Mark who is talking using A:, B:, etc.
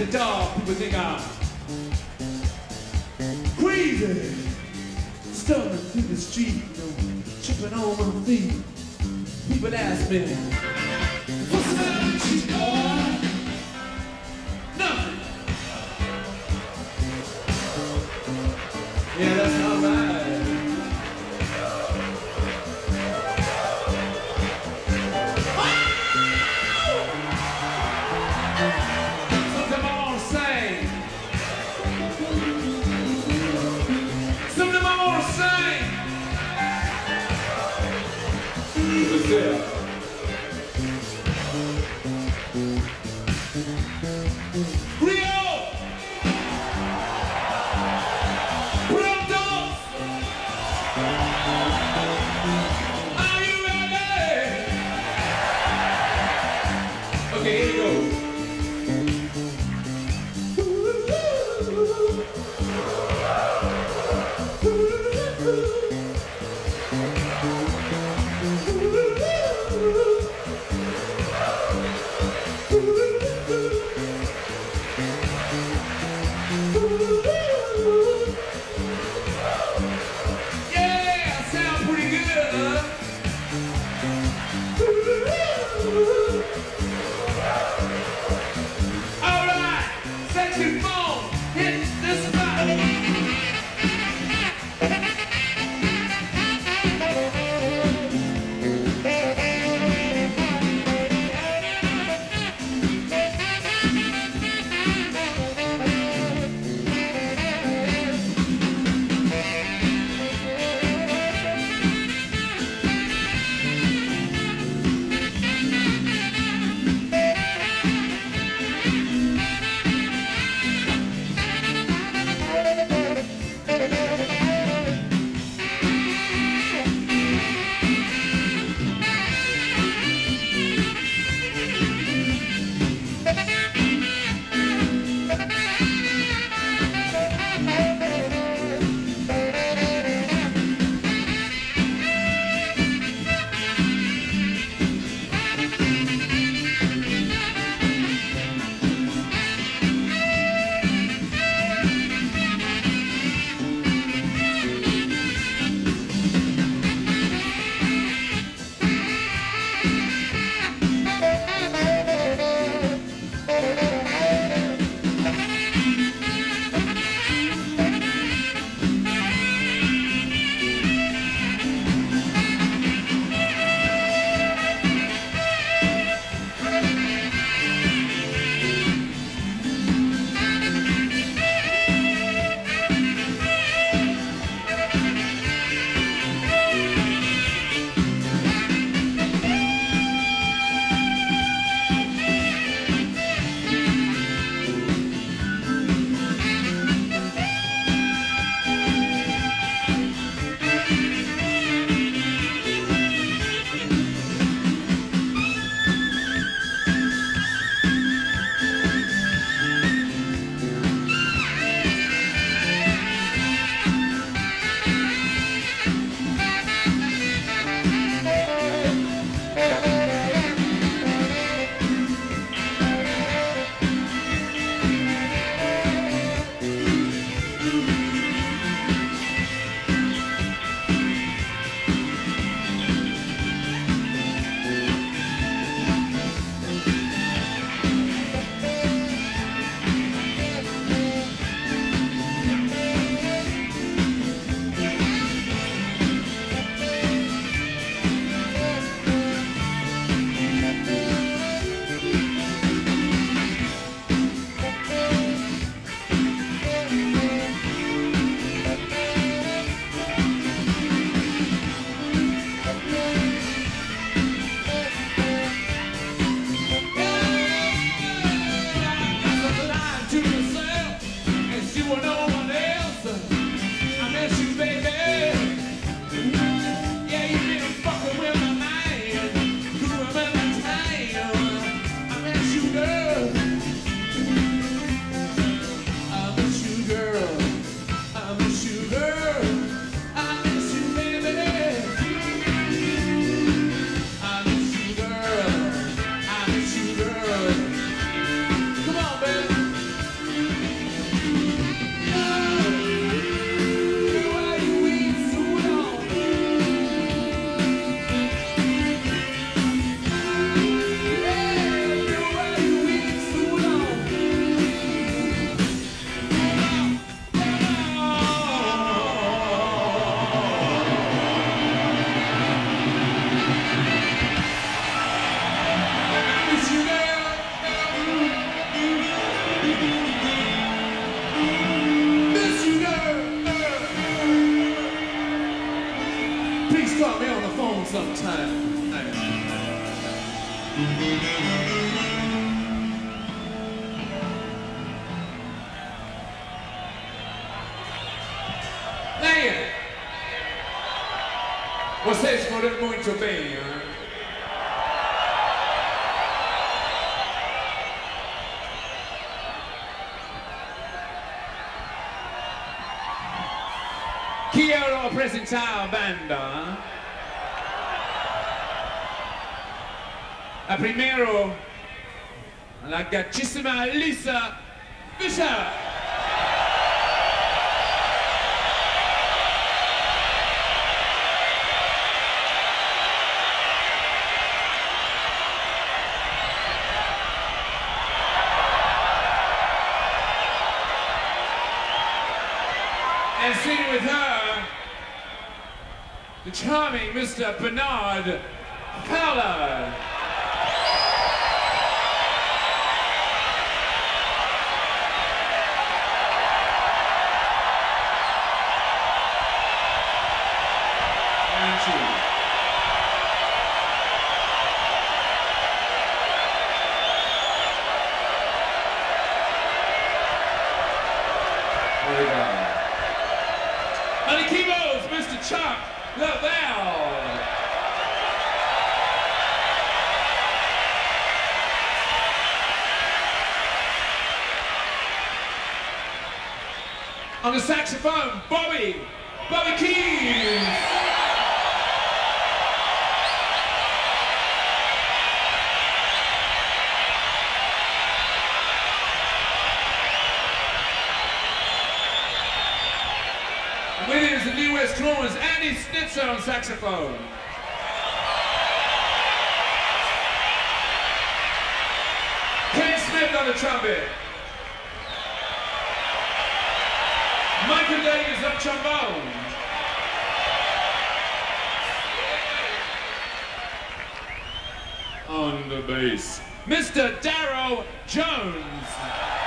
A: after dark. People think I'm crazy. Stumbling through the street, tripping on my feet. People ask me, what's the matter with you, boy? Nothing. Yeah, that's all right. Bye. Vocês foram muito bem, hein? Quero apresentar a banda. A primeiro, la gatissima Lisa Fischer. And singing with her, the charming Mr. Bernard Fowler. Thank you. On the keyboards, Mr. Chuck Leavell. On the saxophone, Bobby, Bobby Keys. With the New West Horns, Andy Snitzer on saxophone. Kent Smith on the trumpet. Michael on trombone. On the bass, Mr. Darryl Jones.